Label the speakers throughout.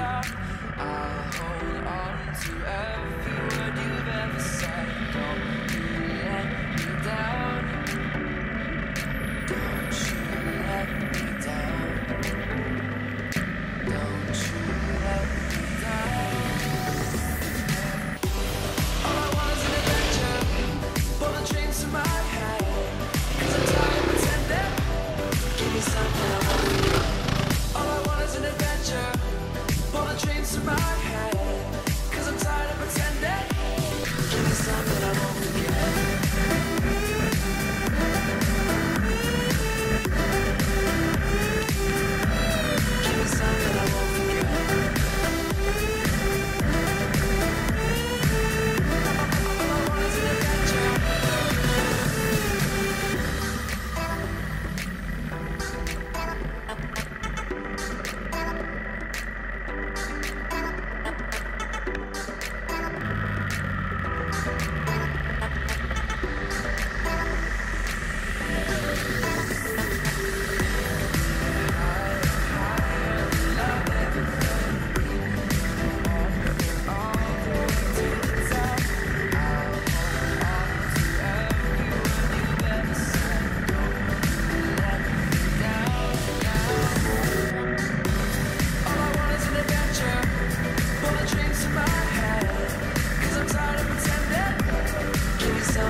Speaker 1: I'll hold on to every word you've ever said. Don't let me down.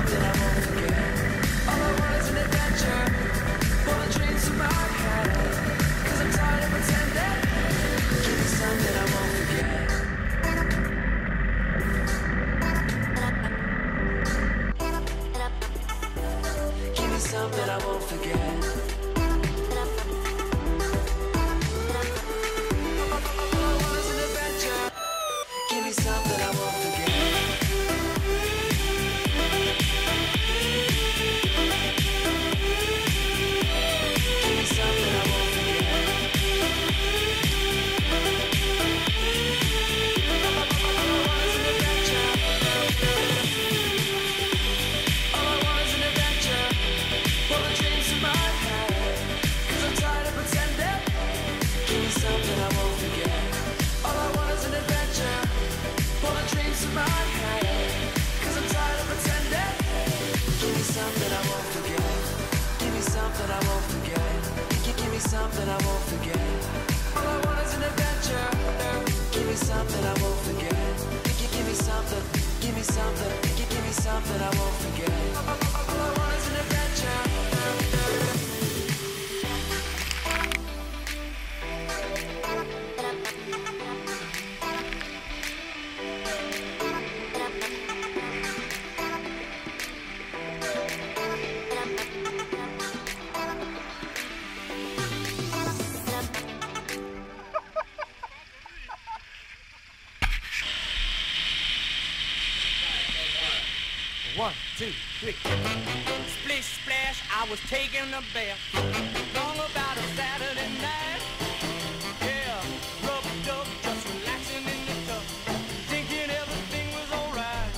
Speaker 1: Give me pretending. Give me something I won't forget. Give me something I won't forget.
Speaker 2: One, two, three.
Speaker 3: Splish splash, I was taking a bath. Long about a Saturday night. Yeah, rub dub, just relaxing in the tub. Thinking everything was alright.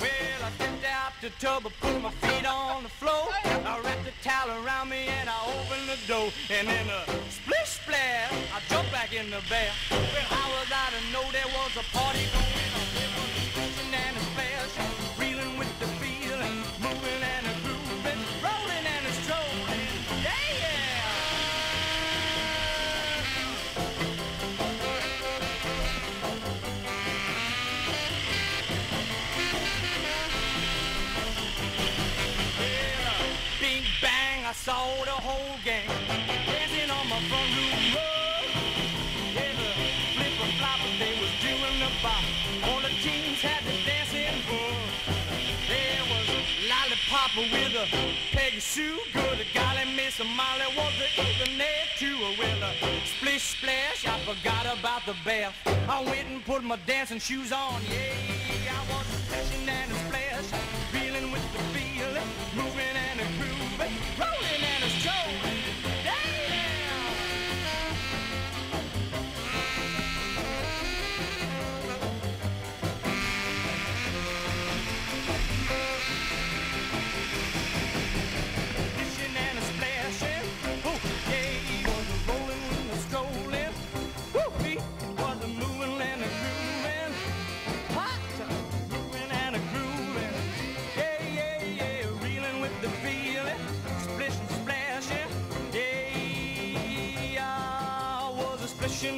Speaker 3: Well, I stepped out the tub, I put my feet on the floor. I wrapped the towel around me and I opened the door. And then a splish splash, I jumped back in the bath. Well, how was I to know there was a party going on? Saw the whole gang dancing on my front room rug. Yeah, the flipper flopper, they was doing the bop. All the teens had the dancing bug. There was a lollipop with a Peggy Sue. Good golly, Miss Molly was the even there too. A splish splash, I forgot about the bath. I went and put my dancing shoes on. Yeah, I was splashing and a splash,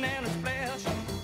Speaker 3: and his special.